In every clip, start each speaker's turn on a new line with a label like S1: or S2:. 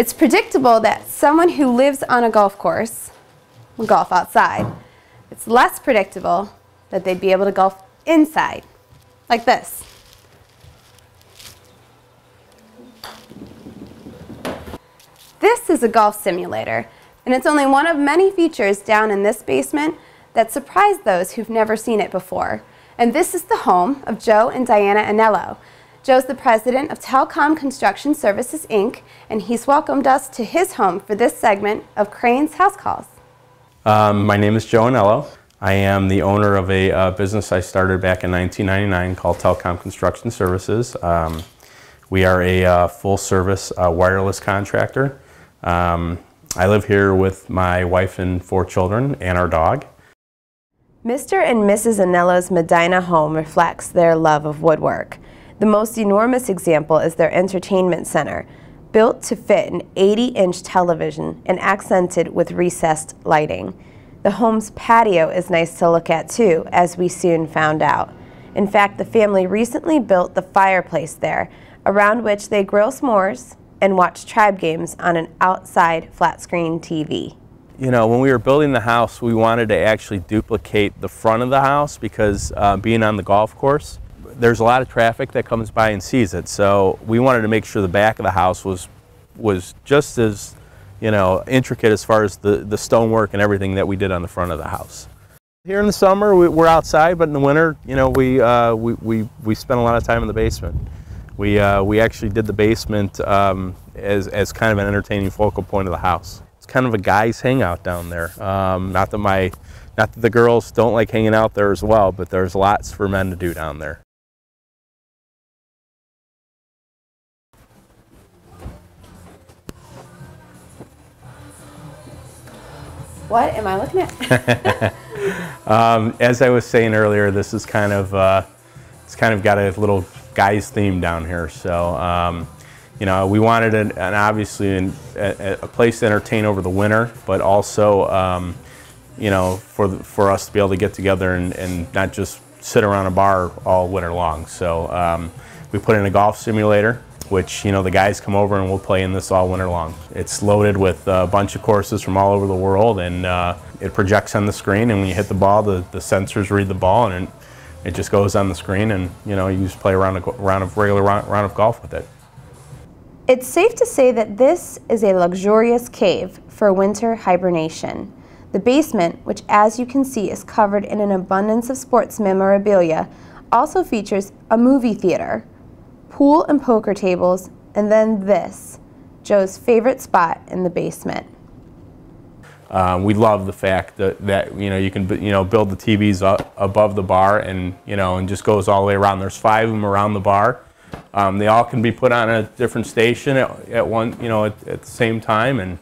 S1: It's predictable that someone who lives on a golf course will golf outside. It's less predictable that they'd be able to golf inside, like this. This is a golf simulator, and it's only one of many features down in this basement that surprise those who've never seen it before. And this is the home of Joe and Diana Anello. Joe's the president of Telcom Construction Services, Inc., and he's welcomed us to his home for this segment of Crain's House Calls.
S2: Um, my name is Joe Anello. I am the owner of a uh, business I started back in 1999 called Telcom Construction Services. Um, we are a uh, full service uh, wireless contractor. Um, I live here with my wife and four children and our dog.
S1: Mr. and Mrs. Anello's Medina home reflects their love of woodwork. The most enormous example is their entertainment center, built to fit an 80-inch television and accented with recessed lighting. The home's patio is nice to look at too, as we soon found out. In fact, the family recently built the fireplace there, around which they grill s'mores, and watch tribe games on an outside flat screen TV.
S2: You know, when we were building the house, we wanted to actually duplicate the front of the house because uh, being on the golf course, there's a lot of traffic that comes by and sees it. So we wanted to make sure the back of the house was was just as, you know, intricate as far as the, the stonework and everything that we did on the front of the house. Here in the summer, we, are outside, but in the winter, you know, we, uh, we, we, we spend a lot of time in the basement. We, uh, we actually did the basement um, as, as kind of an entertaining focal point of the house. It's kind of a guy's hangout down there. Um, not that my, not that the girls don't like hanging out there as well, but there's lots for men to do down there.
S1: What am I looking at?
S2: um, as I was saying earlier, this is kind of, uh, it's kind of got a little guys theme down here. So, um, you know, we wanted an, an obviously an, a, a, place to entertain over the winter, but also, um, you know, for, the, for us to be able to get together and, and not just sit around a bar all winter long. So um, we put in a golf simulator, which, you know, the guys come over and we'll play in this all winter long. It's loaded with a bunch of courses from all over the world and uh, it projects on the screen and when you hit the ball, the, the sensors read the ball and it, just goes on the screen and you know you just play a round of, round of regular round, round of golf with it.
S1: It's safe to say that this is a luxurious cave for winter hibernation. The basement, which as you can see is covered in an abundance of sports memorabilia, also features a movie theater, pool and poker tables, and then this, Joe's favorite spot in the basement.
S2: Um, we love the fact that, that you know you can you know build the TVs up above the bar and you know and just goes all the way around. There's five of them around the bar. Um, they all can be put on a different station at, at one you know at, at, the same time and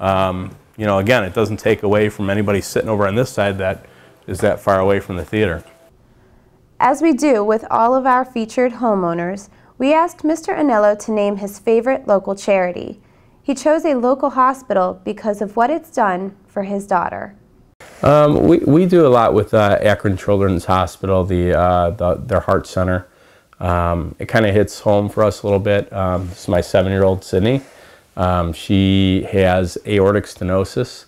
S2: um, you know again it doesn't take away from anybody sitting over on this side that is that far away from the theater.
S1: As we do with all of our featured homeowners, we asked Mr. Anello to name his favorite local charity. He chose a local hospital because of what it's done for his daughter.
S2: Um, we, we do a lot with uh, Akron Children's Hospital, the, uh, the their heart center. Um, it kind of hits home for us a little bit. Um, this is my seven-year-old Sydney. Um, she has aortic stenosis.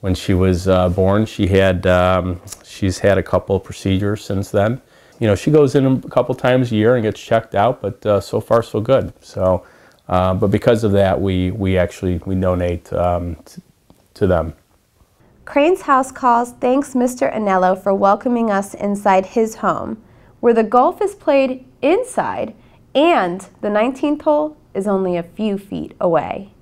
S2: When she was uh, born, she had um, she's had a couple procedures since then. You know, she goes in a couple times a year and gets checked out, but uh, so far so good. So uh, but because of that, we, we actually we donate um, to them.
S1: Crain's House Calls thanks Mr. Anello for welcoming us inside his home, where the golf is played inside and the 19th hole is only a few feet away.